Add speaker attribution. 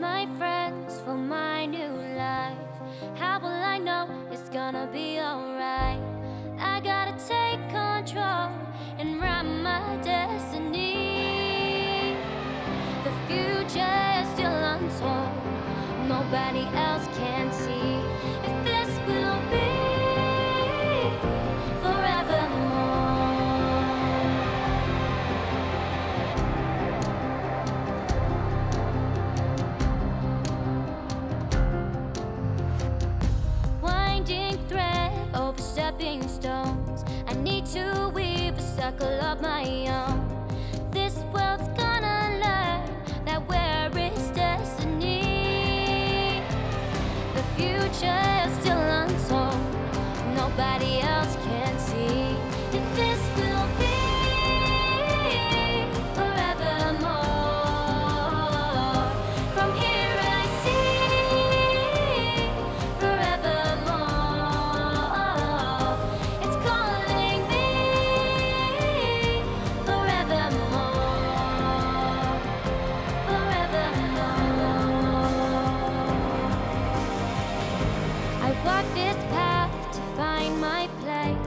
Speaker 1: my friends for my new life. How will I know it's gonna be alright? I gotta take control and write my destiny. The future is still untold, nobody else circle of my own. This world's gonna learn that where is destiny. The future is still untold. Nobody else can. walk this path to find my place.